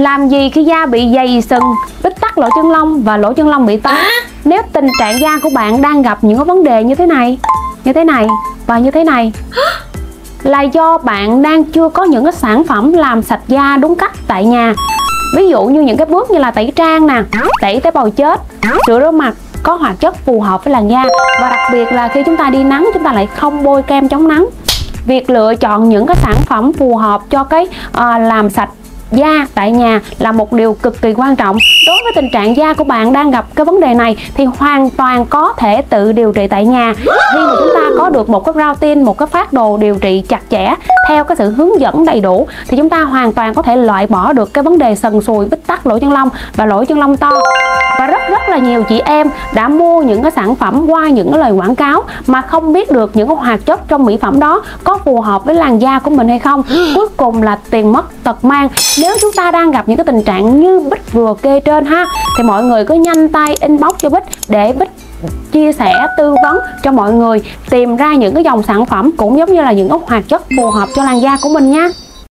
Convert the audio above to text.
làm gì khi da bị dày sừng? Bít tắc lỗ chân lông và lỗ chân lông bị to nếu tình trạng da của bạn đang gặp những cái vấn đề như thế này như thế này và như thế này là do bạn đang chưa có những cái sản phẩm làm sạch da đúng cách tại nhà. Ví dụ như những cái bước như là tẩy trang nè tẩy tế bào chết sữa rửa mặt có hoạt chất phù hợp với làn da. Và đặc biệt là khi chúng ta đi nắng chúng ta lại không bôi kem chống nắng. Việc lựa chọn những cái sản phẩm phù hợp cho cái uh, làm sạch da tại nhà là một điều cực kỳ quan trọng. Đối với tình trạng da của bạn đang gặp cái vấn đề này thì hoàn toàn có thể tự điều trị tại nhà. Khi mà chúng ta có được một cái routine, một cái phát đồ điều trị chặt chẽ, theo cái sự hướng dẫn đầy đủ, thì chúng ta hoàn toàn có thể loại bỏ được cái vấn đề sần sùi, bít tắc, lỗ chân lông và lỗ chân lông to và rất rất là nhiều chị em đã mua những cái sản phẩm qua những cái lời quảng cáo mà không biết được những cái hoạt chất trong mỹ phẩm đó có phù hợp với làn da của mình hay không. Cuối cùng là tiền mất tật mang. Nếu chúng ta đang gặp những cái tình trạng như bích vừa kê trên ha thì mọi người cứ nhanh tay inbox cho bích để bích chia sẻ tư vấn cho mọi người tìm ra những cái dòng sản phẩm cũng giống như là những cái hoạt chất phù hợp cho làn da của mình nha